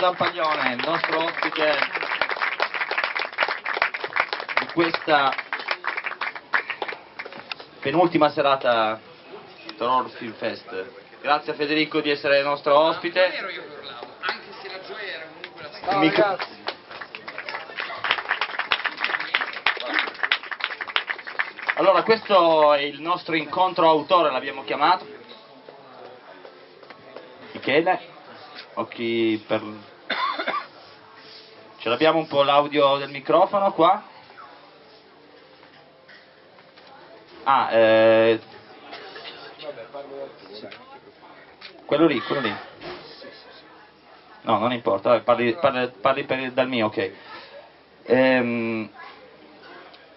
Zampaglione, il nostro ospite di questa penultima serata Toror Film Fest. Grazie a Federico di essere il nostro ospite. Non ero io che urlavo, anche se la gioia era comunque la stessa. Allora, questo è il nostro incontro autore, l'abbiamo chiamato. Michele, occhi per... Ce l'abbiamo un po' l'audio del microfono qua? Ah, eh... Quello lì, quello lì. No, non importa, parli, parli- parli per- dal mio, ok. Ehm,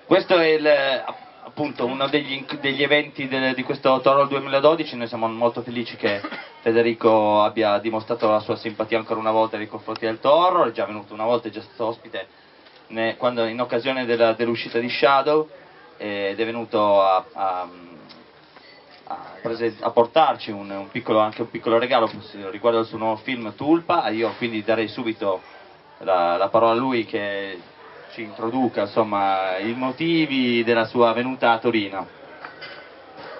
questo è il, appunto uno degli, degli eventi del- di questo Toro 2012, noi siamo molto felici che Federico abbia dimostrato la sua simpatia ancora una volta nei confronti del Toro, è già venuto una volta, è già stato ospite ne- quando- in occasione dell'uscita di Shadow eh, ed è venuto a, a- a a portarci un, un piccolo, anche un piccolo regalo riguardo al suo nuovo film Tulpa, io quindi darei subito la, la parola a lui che ci introduca insomma, i motivi della sua venuta a Torino.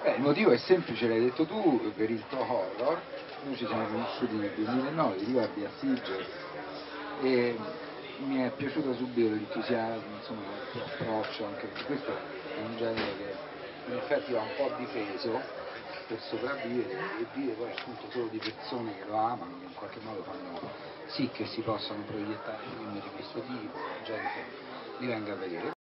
Beh, il motivo è semplice, l'hai detto tu, per il tuo horror. Noi ci siamo conosciuti nel 2009, ti ricordi a Sige e mi è piaciuto subito l'entusiasmo, insomma, il tuo approccio, anche perché questo è un genere che in effetti va un po' difeso per sopravvivere e vive poi appunto solo di persone che lo amano, che in qualche modo fanno sì che si possano proiettare film di questo tipo,